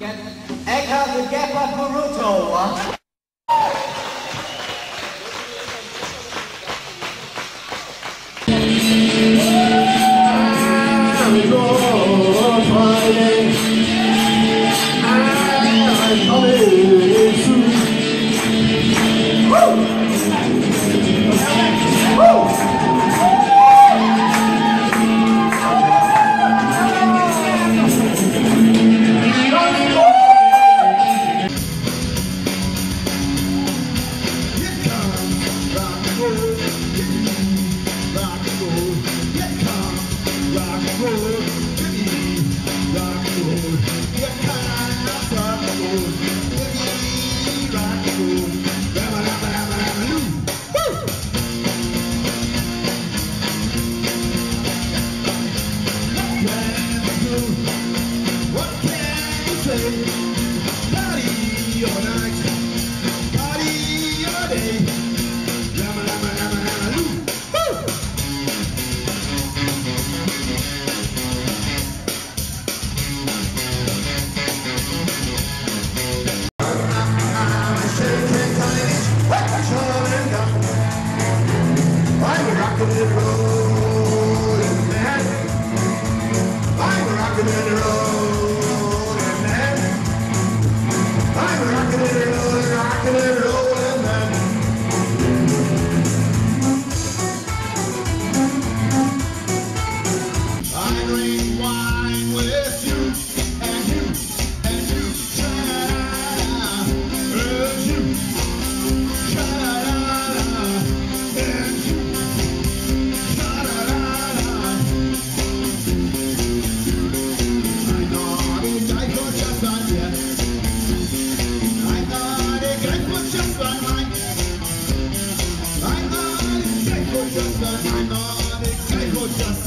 Eka the Gepa Borutto. What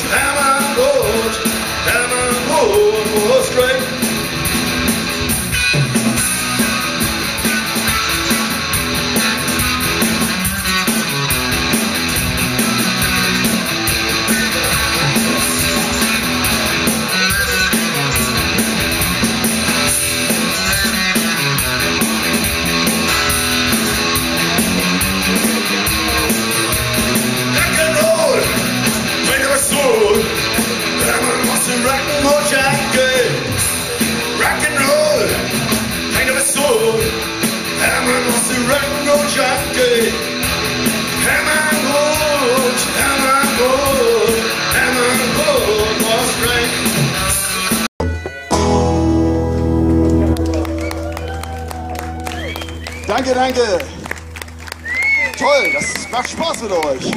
Hammer and I goes, down I straight. Danke, danke. Toll, das macht Spaß mit euch.